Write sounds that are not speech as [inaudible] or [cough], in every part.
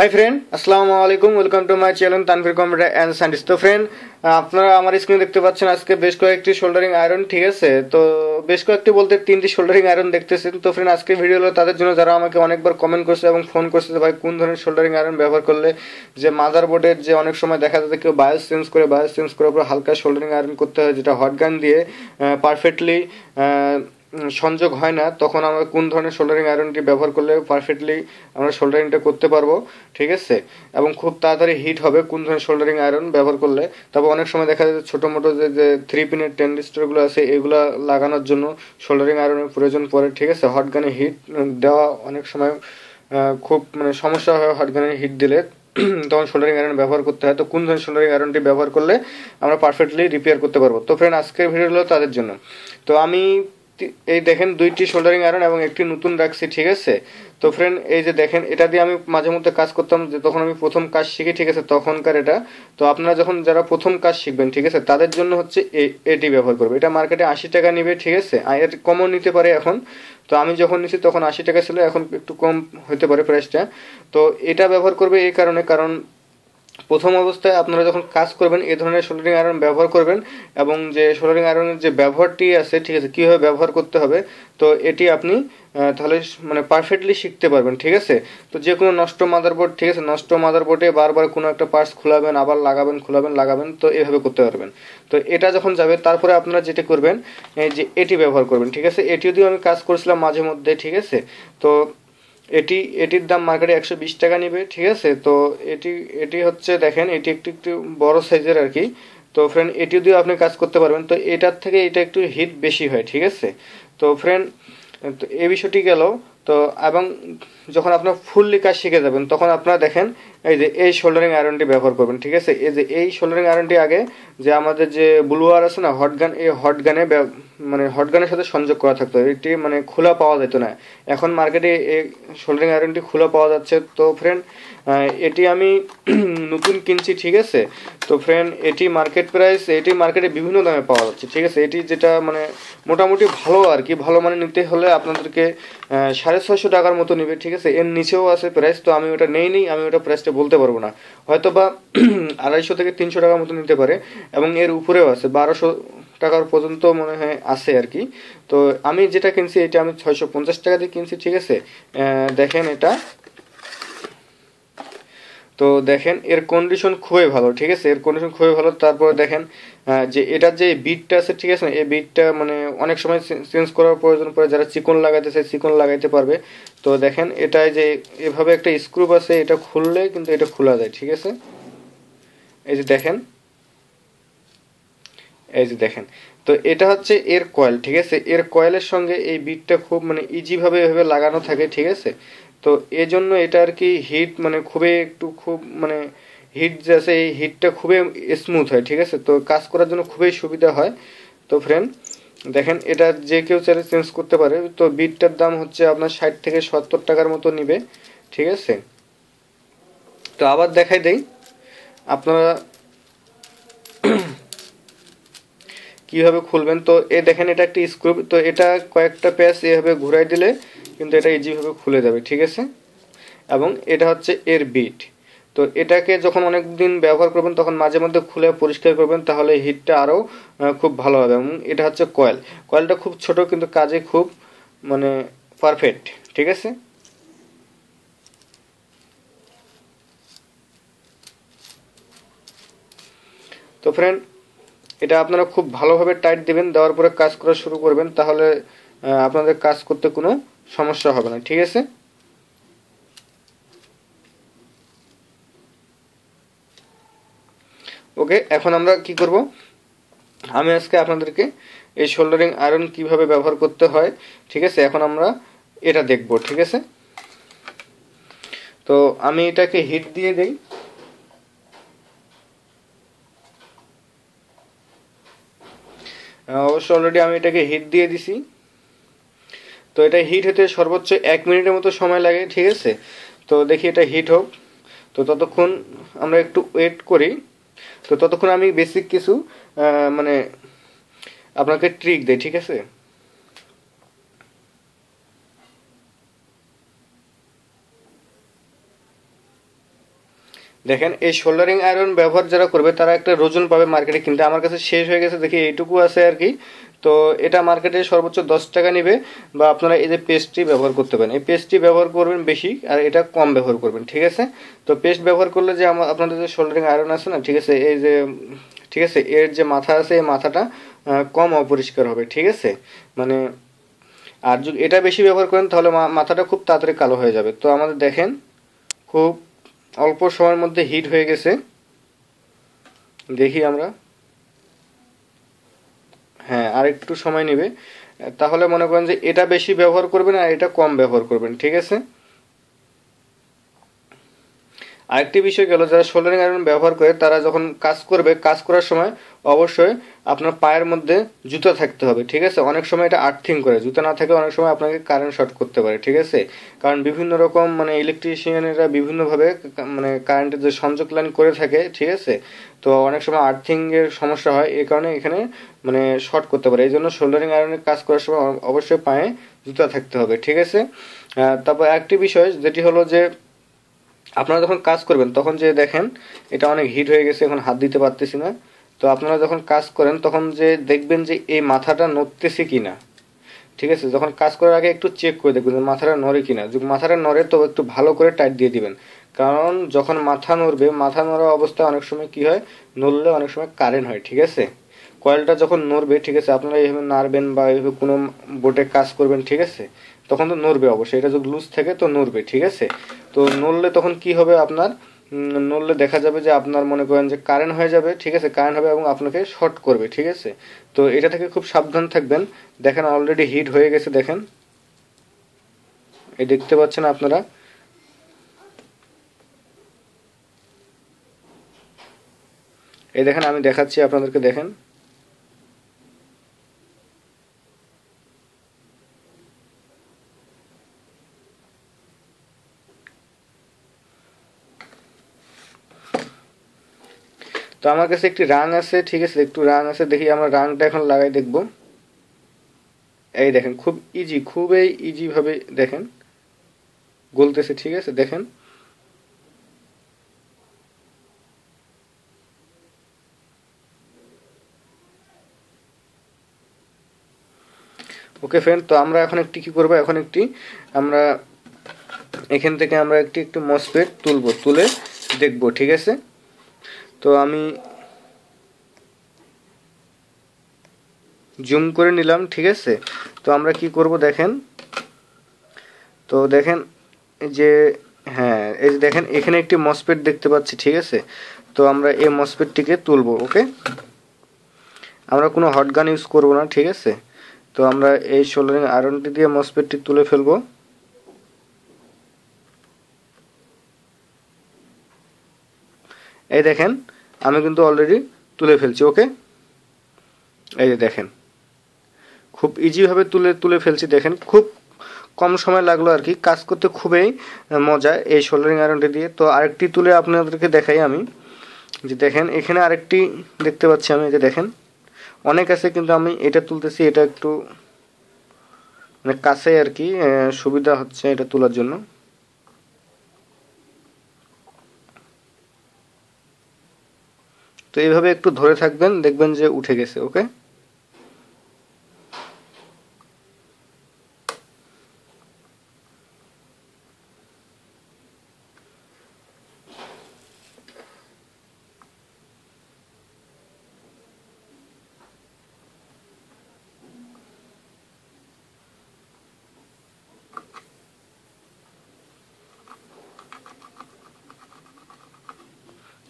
High friend আসসালামু আলাইকুম welcome to my channel Tanvir computer and scientist তো friend আপনারা আমার স্ক্রিনে দেখতে পাচ্ছেন, আজকে বেশ কয়েকটি শোল্ডারিং আয়রন ঠিক আছে? তো, বেশ কয়েকটি বলতে তিনটি শোল্ডারিং আয়রন দেখতেছেন তো ফ্রেন্ড আজকে ভিডিও হলো তাদের জন্য যারা আমাকে অনেকবার কমেন্ট করছে এবং ফোন করছে ভাই, কোন ধরনের শোল্ডারিং আয়রন ব্যবহার করলে যে মাদার বোর্ডের যে অনেক সময় দেখা যাচ্ছে কেউ বায়োস চেঞ্জ করে বায়োস চেঞ্জ করার পর হালকা শোল্ডারিং আয়রন করতে হয়, যেটা হট গান দিয়ে পারফেক্টলি সংযোগ হয় না, তখন আমরা কোন ধরনের শোল্ডারিং আয়রনটি ব্যবহার করলে পারফেক্টলি আমরা শোল্ডারিংটা করতে পারব, ঠিক আছে? এবং খুব তাড়াতাড়ি হিট হবে কোন ধরনের শোল্ডারিং আয়রন ব্যবহার করলে। তারপর অনেক সময় দেখা যায় ছোটো মোটো যে যে থ্রি পিনের টেন্ডিস্টারগুলো আছে, এগুলো লাগানোর জন্য শোল্ডারিং আয়রনের প্রয়োজন পড়ে, ঠিক আছে? হট গানে হিট দেওয়া অনেক সময় খুব মানে সমস্যা হয় হট গানে হিট দিলে। [clears throat] তখন শোল্ডারিং আয়রন ব্যবহার করতে হয়। তো কোন ধরনের শোল্ডারিং আয়রনটি ব্যবহার করলে আমরা পারফেক্টলি রিপেয়ার করতে পারব? তো ফ্রেন্ড আজকের ভিডিও হলো তাদের জন্য। তো আমি এই দেখেন দুইটি শোল্ডারিং আয়রন এবং একটি নতুন রাখছি, ঠিক আছে? তো ফ্রেন্ড এই যে দেখেন, এটা দিয়ে আমি মাঝে মধ্যে কাজ করতাম, যে তখন আমি প্রথম কাজ শিখি, ঠিক আছে, তখনকার এটা। তো আপনারা যখন যারা প্রথম কাজ শিখবেন, ঠিক আছে, তাদের জন্য হচ্ছে এটি ব্যবহার করবে। এটা মার্কেটে আশি টাকা নিবে, ঠিক আছে? এর কমও নিতে পারে এখন। তো আমি যখন নিছি, তখন আশি টাকা ছিল, এখন একটু কম হতে পারে প্রাইসটা তো এটা ব্যবহার করবে এই কারণে, কারণ প্রথম অবস্থায় আপনারা যখন কাজ করবেন, এই ধরনের সোলারিং আয়রন ব্যবহার করবেন এবং যে সোলারিং আয়রনের যে ব্যবহারটি আছে, ঠিক আছে, কীভাবে ব্যবহার করতে হবে, তো এটি আপনি তাহলে মানে পারফেক্টলি শিখতে পারবেন, ঠিক আছে? তো যে কোনো নষ্ট মাদারবোর্ড ঠিক আছে, নষ্ট মাদারবোর্ডে বারবার কোনো একটা পার্টস খোলাবেন, আবার লাগাবেন, খোলাবেন, লাগাবেন, তো এভাবে করতে পারবেন। তো এটা যখন যাবে, তারপরে আপনারা যেটা করবেন যে এটি ব্যবহার করবেন, ঠিক আছে? এটিও দিয়ে আমি কাজ করেছিলাম মাঝে মধ্যে, ঠিক আছে? তো এটি, এটির দাম মার্কেটে একশো বিশ টাকা নেবে, ঠিক আছে? তো এটি এটি হচ্ছে, দেখেন, এটি একটু একটু বড় সাইজের আর কি। তো ফ্রেন্ড এটি দিয়ে আপনি কাজ করতে পারবেন, তো এটার থেকে এটা একটু হিট বেশি হয়, ঠিক আছে? তো ফ্রেন্ড তো এই বিষয়টি গেল। তো এবং যখন আপনার ফুললি কাজ শিখে যাবেন, তখন আপনারা দেখেন এই যে এই শোল্ডারিং আয়রনটি ব্যবহার করবেন, ঠিক আছে? এই যে এই শোল্ডারিং আয়রনটি আগে যে আমাদের যে ব্লুয়ার আছে না, হট গান, এই হট গানে মানে হট গানের সাথে সংযোগ করা থাকতো। এটি মানে খোলা পাওয়া যেত না। এখন মার্কেটে এই শোল্ডারিং আয়রনটি খোলা পাওয়া যাচ্ছে। তো ফ্রেন্ড এটি আমি [clears throat] নতুন কিনছি, ঠিক আছে? তো ফ্রেন্ড এটি মার্কেট প্রাইস এটি মার্কেটে বিভিন্ন দামে পাওয়া যাচ্ছে, ঠিক আছে? এটি যেটা মানে মোটামুটি ভালো আর কি, ভালো মানে নিতে হলে আপনাদেরকে সাড়ে ছয়শো টাকার মতো নেবে, ঠিক আছে? এর নিচেও আছে প্রাইস তো আমি ওটা নেই নি আমি ওটা প্রাইসটা বলতে পারব না। হয়তো বা [clears throat] আড়াইশো থেকে তিনশো টাকার মতো নিতে পারে এবং এর উপরেও আছে, বারোশো টাকার পর্যন্ত মনে হয় আছে আর কি। তো আমি যেটা কিনছি, এটা আমি ছয়শো পঞ্চাশ টাকা দিয়ে কিনছি, ঠিক আছে? দেখেন এটা। তো দেখেন, এর কন্ডিশন খুবই ভালো, ঠিক আছে? এর কন্ডিশন খুবই ভালো। তারপরে দেখেন যে এটার যে বিটটা আছে, ঠিক আছে? এই বিটটা মানে অনেক সময় চেঞ্জ করার প্রয়োজন পড়ে। যারা চিকন লাগাইতে চায়, চিকন লাগাইতে পারবে। তো দেখেন এটায় যে এভাবে একটা স্ক্রুপ আছে, এটা খুললে কিন্তু এটা খোলা যায়, ঠিক আছে? এই যে দেখেন, এই যে দেখেন। তো এটা হচ্ছে এর কয়েল ঠিক আছে? এর কয়েলের সঙ্গে এই বিটটা খুব মানে ইজিভাবে এভাবে লাগানো থাকে, ঠিক আছে? তো এজন্য এটা আর কি হিট মানে খুবই একটু খুব মানে হিট যে আছে এই হিটটা খুবই স্মুথ হয়, ঠিক আছে? তো কাজ করার জন্য খুবই সুবিধা হয়। তো ফ্রেন্ড দেখেন এটা যে কেউ চাইলে চেঞ্জ করতে পারে। তো বিটটার দাম হচ্ছে আপনার ষাট থেকে সত্তর টাকার মতো নিবে, ঠিক আছে? তো আবার দেখাই দেই। আপনারা কীভাবে খুলবেন? তো এ দেখেন, এটা একটি স্ক্রু তো এটা কয়েকটা প্যাচ এভাবে ঘুরাই দিলে কিন্তু এটা ইজিভাবে খুলে যাবে, ঠিক আছে? এবং এটা হচ্ছে এর বিট তো এটাকে যখন অনেক দিন ব্যবহার করবেন, তখন মাঝে মধ্যে খুলে পরিষ্কার করবেন, তাহলে হিটটা আরও খুব ভালো হবে। এবং এটা হচ্ছে কয়েল কয়েলটা খুব ছোট, কিন্তু কাজে খুব মানে পারফেক্ট ঠিক আছে? তো ফ্রেন্ড এটা আপনারা খুব ভালোভাবে টাইট দিবেন, দেওয়ার পরে কাজ করা শুরু করবেন, তাহলে আপনাদের কাজ করতে কোনো সমস্যা হবে না, ঠিক আছে? ওকে, এখন আমরা কি করব? আমি আজকে আপনাদেরকে এই শোল্ডারিং আয়রন কীভাবে ব্যবহার করতে হয়, ঠিক আছে? এখন আমরা এটা দেখব, ঠিক আছে? তো আমি এটাকে হিট দিয়ে দেই। অবশ্য অলরেডি আমি এটাকে হিট দিয়ে দিছি। তো এটা হিট হতে সর্বোচ্চ এক মিনিটের মতো সময় লাগে, ঠিক আছে? তো দেখি এটা হিট হোক। তো ততক্ষণ আমরা একটু ওয়েট করি। তো ততক্ষণ আমি বেসিক কিছু মানে আপনাকে ট্রিক দেয় ঠিক আছে? দেখেন, এই শোল্ডারিং আয়রন ব্যবহার যারা করবে, তারা একটা রোজন পাবে মার্কেটে কিনতে। আমার কাছে শেষ হয়ে গেছে, দেখি এইটুকু আছে আর কি। তো এটা মার্কেটে সর্বোচ্চ দশ টাকা নেবে বা আপনারা এই যে পেস্টটি ব্যবহার করতে পারেন। এই পেস্টটি ব্যবহার করবেন বেশি আর এটা কম ব্যবহার করবেন, ঠিক আছে? তো পেস্ট ব্যবহার করলে যে আমার আপনাদের যে শোল্ডারিং আয়রন আছে না, ঠিক আছে, এই যে, ঠিক আছে, এর যে মাথা আছে, এই মাথাটা কম অপরিষ্কার হবে, ঠিক আছে? মানে আর যদি এটা বেশি ব্যবহার করেন, তাহলে মাথাটা খুব তাড়াতাড়ি কালো হয়ে যাবে। তো আমাদের দেখেন, খুব অল্প সময়ের মধ্যে হিট হয়ে গেছে। দেখি আমরা। হ্যাঁ আর একটু সময় নেবে। তাহলে মনে করেন যে এটা বেশি ব্যবহার করবেন আর এটা কম ব্যবহার করবেন, ঠিক আছে? আরেকটি বিষয় গেল, যারা সোল্ডারিং আয়রন ব্যবহার করে, তারা যখন কাজ করবে, কাজ করার সময় অবশ্যই আপনার পায়ের মধ্যে জুতা থাকতে হবে, ঠিক আছে? অনেক সময় এটা আর্থিং করে, জুতা না থাকে অনেক সময় আপনাকে কারেন্ট শর্ট করতে পারে, ঠিক আছে? কারণ বিভিন্ন রকম মানে ইলেকট্রিশিয়ানেরা বিভিন্নভাবে মানে কারেন্টের যে সংযোগ লাইন করে থাকে, ঠিক আছে? তো অনেক সময় আর্থিংয়ের সমস্যা হয় এই কারণে এখানে মানে শর্ট করতে পারে। এই জন্য শোল্ডারিং আয়রনের কাজ করার সময় অবশ্যই পায়ে জুতা থাকতে হবে, ঠিক আছে? তারপর একটি বিষয়, যেটি হলো যে আপনারা যখন কাজ করবেন, তখন যে দেখেন, এটা অনেক হিট হয়ে গেছে, এখন হাত দিতে পারতেছি না। তো আপনারা যখন কাজ করেন, তখন যে দেখবেন যে এই মাথাটা নড়তেছে কি না ঠিক আছে? যখন কাজ করার আগে একটু চেক করে দেখবেন যে মাথাটা নড়ে কিনা। যদি মাথাটা নড়ে তো একটু ভালো করে টাইট দিয়ে দিবেন। কারণ যখন মাথা নড়বে, মাথা নড়া অবস্থায় অনেক সময় কি হয়? নড়লে অনেক সময় কারেন্ট হয়, ঠিক আছে? কয়েলটা যখন নড়বে, ঠিক আছে, আপনারা এইভাবে নাড়বেন বা এইভাবে কোনো বোটে কাজ করবেন, ঠিক আছে? তখন তো নড়বে অবশ্যই। এটা যদি লুজ থাকে তো নড়বে, ঠিক আছে? তো নড়লে তখন কি হবে আপনার? নড়লে দেখা যাবে যে আপনার মনে করেন যে কারেন্ট হয়ে যাবে, ঠিক আছে? কারেন্ট হবে এবং আপনাকে শর্ট করবে, ঠিক আছে? তো এটা থেকে খুব সাবধান থাকবেন। দেখেন অলরেডি হিট হয়ে গেছে, দেখেন। এই দেখতে পাচ্ছেন আপনারা? এই দেখেন, আমি দেখাচ্ছি আপনাদেরকে, দেখেন। তো আমার কাছে একটি রাং আছে, ঠিক আছে? একটু রাং আছে, দেখি আমরা রাংটা এখন লাগাই দেখব। এই দেখেন, খুব ইজি খুবই ইজি ভাবে দেখেন। গলতেছে, ঠিক আছে? দেখেন। ওকে ফ্রেন্ড তো আমরা এখন একটি কি করব? এখন একটি আমরা এখান থেকে আমরা একটি, একটু মসপেট তুলবো, তুলে দেখব, ঠিক আছে? তো আমি জুম করে নিলাম, ঠিক আছে? তো আমরা কি করব দেখেন? তো দেখেন যে হ্যাঁ এই যে দেখেন, এখানে একটি মসপেট দেখতে পাচ্ছি, ঠিক আছে? তো আমরা এই মসপেটটিকে তুলবো, ওকে? আমরা কোনো হট গান ইউজ করব না, ঠিক আছে? তো আমরা এই সোল্ডারিং আয়রনটি দিয়ে মসপেটটি তুলে ফেলব। এই দেখেন, আমি কিন্তু অলরেডি তুলে ফেলছি ওকে এই যে দেখেন, খুব ইজিভাবে তুলে তুলে ফেলছি, দেখেন, খুব কম সময় লাগল আর কি, কাজ করতে খুবই মজা এই শোল্ডারিং আয়রনটি দিয়ে। তো আরেকটি তুলে আপনাদেরকে দেখাই আমি, যে দেখেন, এখানে আরেকটি দেখতে পাচ্ছি আমি যে দেখেন, অনেক আছে কিন্তু আমি এটা তুলতেছি, এটা একটু মানে কাছে আর কি সুবিধা হচ্ছে এটা তোলার জন্য। তো এইভাবে একটু ধরে থাকবেন দেখবেন যে উঠে গেছে ওকে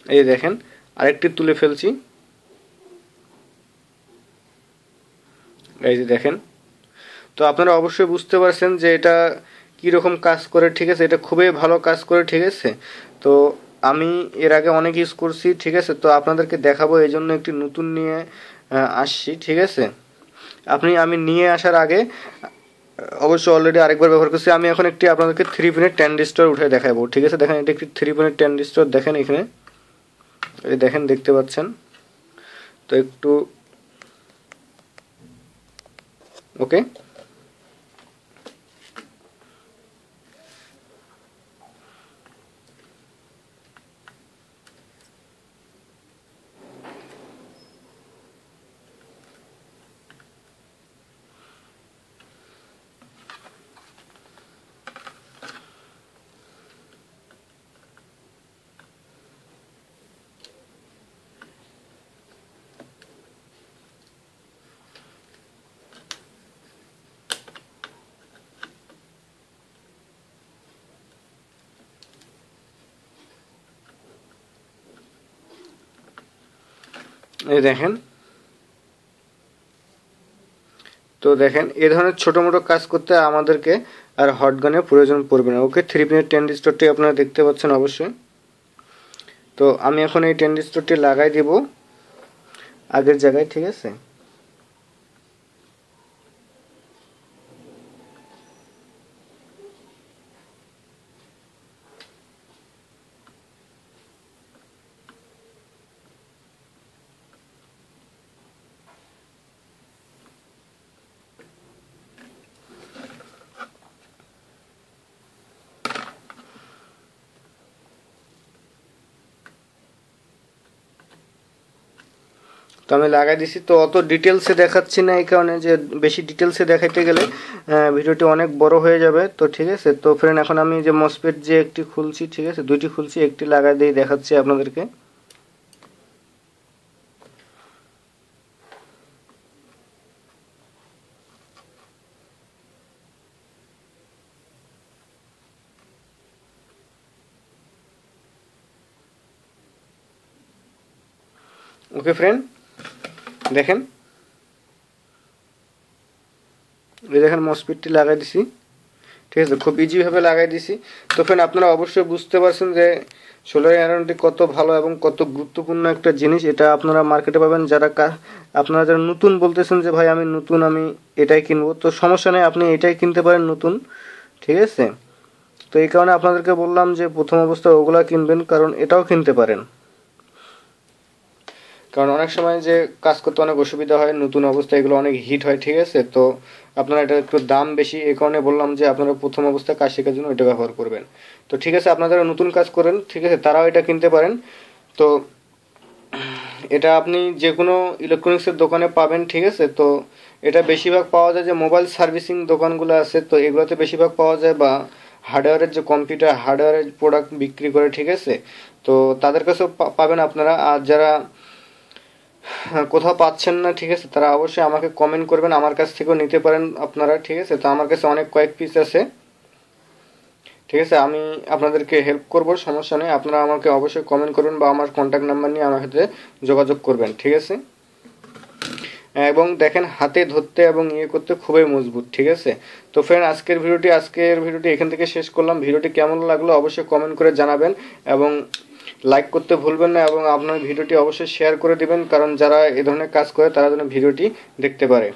এই দেখেন আরেকটি তুলে ফেলছি। এই যে দেখেন। তো আপনারা অবশ্যই বুঝতে পারছেন যে এটা কীরকম কাজ করে, ঠিক আছে? এটা খুবই ভালো কাজ করে, ঠিক আছে? তো আমি এর আগে অনেক ইউজ করছি, ঠিক আছে? তো আপনাদেরকে দেখাবো, এই জন্য একটি নতুন নিয়ে আসছি, ঠিক আছে? আপনি, আমি নিয়ে আসার আগে, অবশ্যই অলরেডি আরেকবার ব্যবহার করছি। আমি এখন একটি আপনাদেরকে থ্রি পিনের ট্যান্ডিস্টর উঠে দেখাবো, ঠিক আছে? দেখেন, এটা একটি থ্রি পিনের ট্যান্ডিস্টর দেখেন এখানে। এই দেখেন দেখতে পাচ্ছেন? তো একটু ওকে? এই দেখেন। তো দেখেন, এ ধরনের ছোটো মোটো কাজ করতে আমাদেরকে আর হটগানের প্রয়োজন পড়বে না। ওকে থ্রি পিনের টেন ডিস্টোরটি আপনারা দেখতে পাচ্ছেন অবশ্যই। তো আমি এখন এই টেন ডিস্টোরটি লাগাই দিব। আগের জায়গায়, ঠিক আছে? তো আমি লাগাই দিছি। তো অত ডিটেলসে দেখাচ্ছি না এই কারণে যে বেশি ডিটেলসে দেখাইতে গেলে ভিডিওটি অনেক বড় হয়ে যাবে। তো ঠিক আছে, তো ফ্রেন্ড এখন আমি যে মসপেট যে একটি খুলছি, ঠিক আছে, দুইটি খুলছি, একটি লাগাই দিয়ে দেখাচ্ছি আপনাদেরকে। ওকে ফ্রেন্ড দেখেন। এই দেখেন মসপিটটি লাগাই দিছি। ঠিক আছে, খুব ইজিভাবে লাগাই দিছি। তো ফ্রেন্ড আপনারা অবশ্যই বুঝতে পারছেন যে সোলার আয়রনটি কত ভালো এবং কত গুরুত্বপূর্ণ একটা জিনিস। এটা আপনারা মার্কেটে পাবেন, যারা আপনারা যারা নতুন বলতেছেন যে, ভাই, আমি নতুন, আমি এটাই কিনবো। তো সমস্যা নেই, আপনি এটাই কিনতে পারেন নতুন। ঠিক আছে? তো এই কারণে আপনাদেরকে বললাম যে, প্রথম অবস্থায় ওগুলা কিনবেন, কারণ এটাও কিনতে পারেন। কারণ অনেক সময় যে কাজ করতে অনেক অসুবিধা হয়, নতুন অবস্থায় এগুলো অনেক হিট হয়, ঠিক আছে? তো আপনারা এটা একটু দাম বেশি এই কারণে বললাম যে আপনারা প্রথম অবস্থায় কাজ শেখার জন্য এটা ব্যবহার করবেন। তো ঠিক আছে, আপনারা নতুন কাজ করেন, ঠিক আছে, তারাও এটা কিনতে পারেন। তো এটা আপনি যে কোনো ইলেকট্রনিক্সের দোকানে পাবেন, ঠিক আছে? তো এটা বেশিরভাগ পাওয়া যায় যে মোবাইল সার্ভিসিং দোকানগুলো আছে, তো এগুলোতে বেশিরভাগ পাওয়া যায় বা হার্ডওয়্যারের যে কম্পিউটার হার্ডওয়্যারের প্রোডাক্ট বিক্রি করে, ঠিক আছে? তো তাদের কাছেও পাবেন আপনারা। আর যারা কোথাও পাচ্ছেন না, ঠিক আছে? তারা অবশ্যই আমাকে কমেন্ট করবেন, আমার কাছ থেকেও নিতে পারেন আপনারা, ঠিক আছে? তো আমার কাছে অনেক কয়েক পিস আছে। ঠিক আছে, আমি আপনাদেরকে হেল্প করব, সমস্যা নেই। আপনারা আমাকে অবশ্যই কমেন্ট করবেন বা আমার কন্ট্যাক্ট নাম্বার নিয়ে আমার সাথে যোগাযোগ করবেন, ঠিক আছে? এবং দেখেন, হাতে ধরতে এবং ইয়ে করতে খুবই মজবুত, ঠিক আছে? তো ফ্রেন্ড আজকের ভিডিওটি আজকের ভিডিওটি এখান থেকে শেষ করলাম। ভিডিওটি কেমন লাগল অবশ্যই কমেন্ট করে জানাবেন এবং লাইক করতে ভুলবেন না এবং আপনার ভিডিওটি অবশ্যই শেয়ার করে দিবেন, কারণ যারা এ ধরনের কাজ করে, তারা যেন ভিডিওটি দেখতে পারে।